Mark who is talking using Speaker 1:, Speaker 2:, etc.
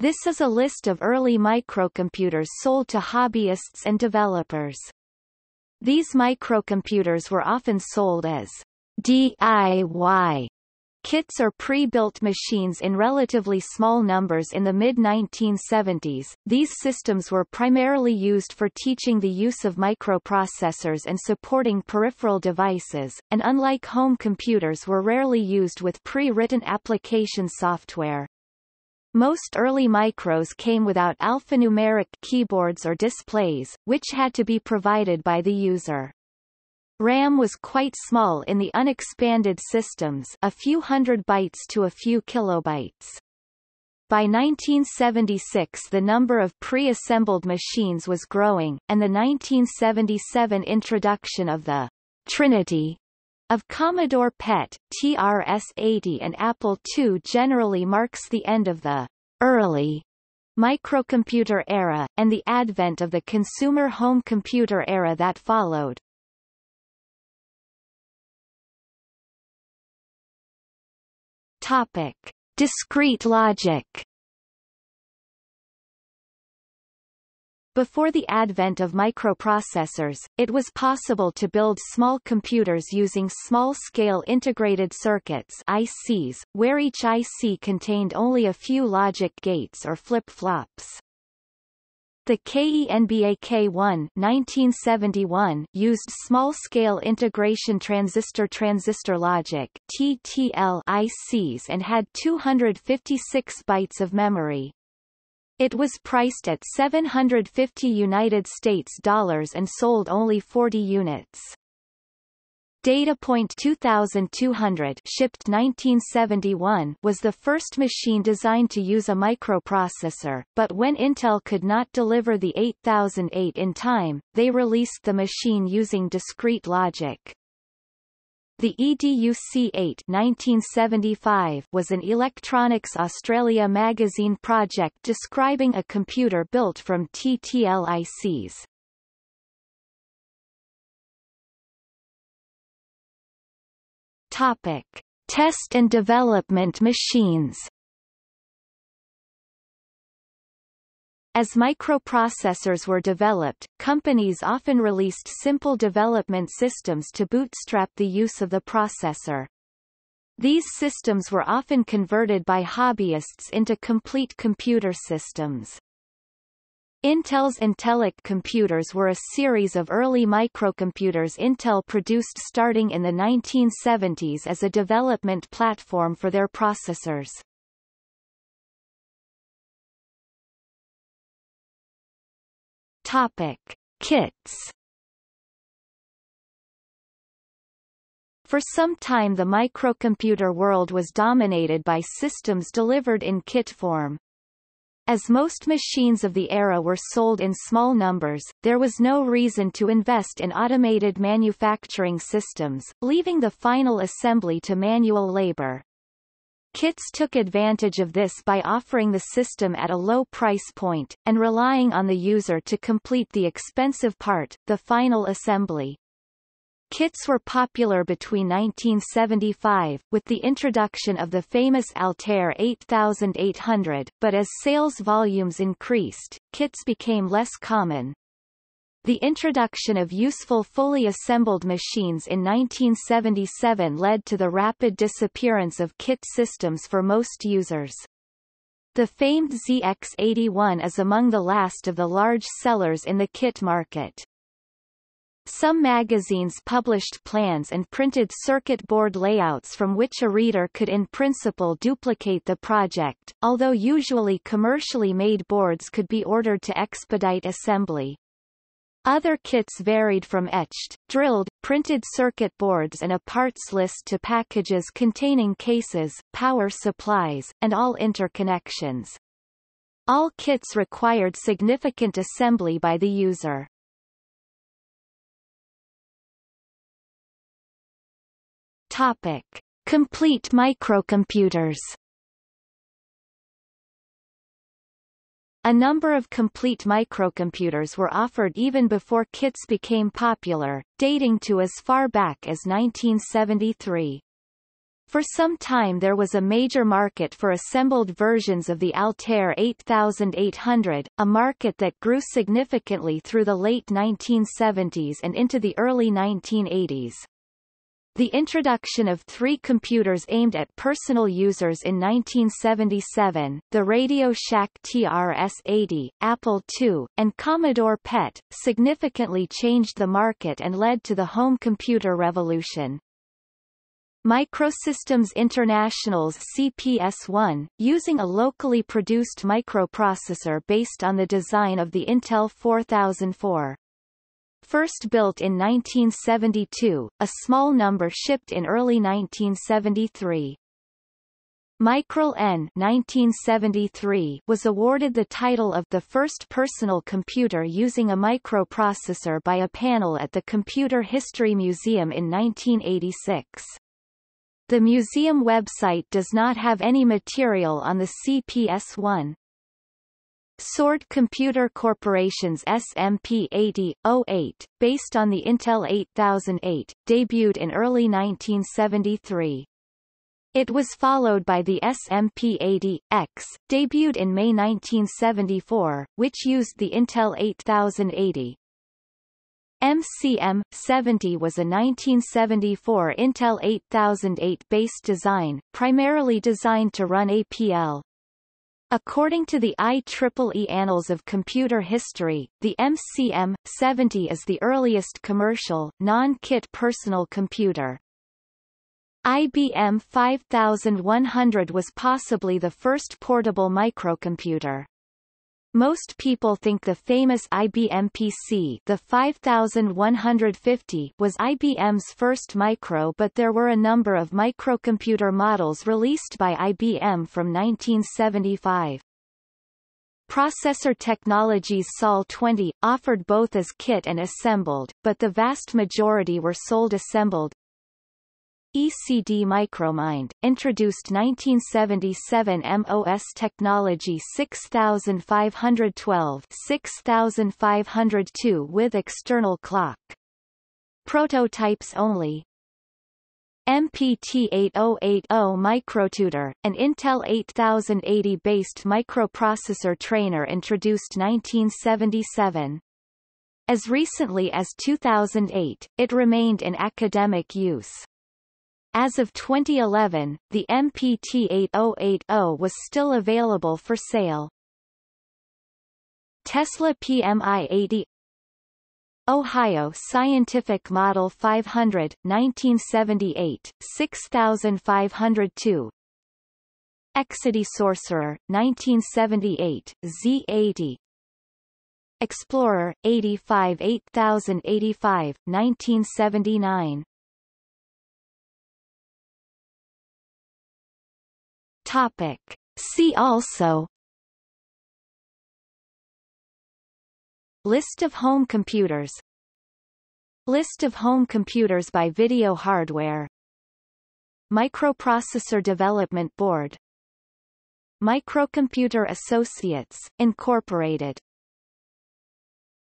Speaker 1: This is a list of early microcomputers sold to hobbyists and developers. These microcomputers were often sold as DIY kits or pre-built machines in relatively small numbers in the mid-1970s. These systems were primarily used for teaching the use of microprocessors and supporting peripheral devices, and unlike home computers were rarely used with pre-written application software. Most early micros came without alphanumeric keyboards or displays, which had to be provided by the user. RAM was quite small in the unexpanded systems a few hundred bytes to a few kilobytes. By 1976 the number of pre-assembled machines was growing, and the 1977 introduction of the Trinity of Commodore PET, TRS-80 and Apple II generally marks the end of the early microcomputer era, and the advent of the consumer home computer era that followed. Topic. Discrete logic Before the advent of microprocessors, it was possible to build small computers using small-scale integrated circuits ICs, where each IC contained only a few logic gates or flip-flops. The KENBAK-1 1971 used small-scale integration transistor-transistor logic TTL ICs and had 256 bytes of memory. It was priced at 750 United States dollars and sold only 40 units. DataPoint 2200 shipped 1971 was the first machine designed to use a microprocessor, but when Intel could not deliver the 8008 in time, they released the machine using discrete logic. The EDUC-8 1975 was an Electronics Australia magazine project describing a computer built from TTL ICs. Topic. Test and development machines As microprocessors were developed, companies often released simple development systems to bootstrap the use of the processor. These systems were often converted by hobbyists into complete computer systems. Intel's Intellec computers were a series of early microcomputers Intel produced starting in the 1970s as a development platform for their processors. Topic: Kits. For some time the microcomputer world was dominated by systems delivered in kit form. As most machines of the era were sold in small numbers, there was no reason to invest in automated manufacturing systems, leaving the final assembly to manual labor. Kits took advantage of this by offering the system at a low price point, and relying on the user to complete the expensive part, the final assembly. Kits were popular between 1975, with the introduction of the famous Altair 8800, but as sales volumes increased, kits became less common. The introduction of useful fully assembled machines in 1977 led to the rapid disappearance of kit systems for most users. The famed ZX81 is among the last of the large sellers in the kit market. Some magazines published plans and printed circuit board layouts from which a reader could in principle duplicate the project, although usually commercially made boards could be ordered to expedite assembly. Other kits varied from etched, drilled, printed circuit boards and a parts list to packages containing cases, power supplies, and all interconnections. All kits required significant assembly by the user. Topic. Complete microcomputers A number of complete microcomputers were offered even before kits became popular, dating to as far back as 1973. For some time there was a major market for assembled versions of the Altair 8800, a market that grew significantly through the late 1970s and into the early 1980s. The introduction of three computers aimed at personal users in 1977, the Radio Shack TRS-80, Apple II, and Commodore PET, significantly changed the market and led to the home computer revolution. Microsystems International's CPS-1, using a locally produced microprocessor based on the design of the Intel 4004. First built in 1972, a small number shipped in early 1973. Micral N 1973 was awarded the title of the first personal computer using a microprocessor by a panel at the Computer History Museum in 1986. The museum website does not have any material on the CPS-1. Sord Computer Corporation's SMP-80-08, based on the Intel 8008, debuted in early 1973. It was followed by the SMP-80X, debuted in May 1974, which used the Intel 8080. MCM-70 was a 1974 Intel 8008 design, primarily designed to run APL. According to the IEEE Annals of Computer History, the MCM-70 is the earliest commercial, non-kit personal computer. IBM 5100 was possibly the first portable microcomputer. Most people think the famous IBM PC the 5150 was IBM's first micro but there were a number of microcomputer models released by IBM from 1975. Processor Technologies SOL-20, offered both as kit and assembled, but the vast majority were sold assembled, ECD Micromind, introduced 1977 MOS technology 6512 6502 with external clock. Prototypes only. MPT8080 Microtutor, an Intel 8080-based microprocessor trainer introduced 1977. As recently as 2008, it remained in academic use. As of 2011, the MPT8080 was still available for sale. Tesla PMI-80 Ohio Scientific Model 500, 1978, 6502 Exidy Sorcerer, 1978, Z80 Explorer, 85 8085, 1979 Topic. See also. List of home computers. List of home computers by video hardware. Microprocessor Development Board. Microcomputer Associates, Incorporated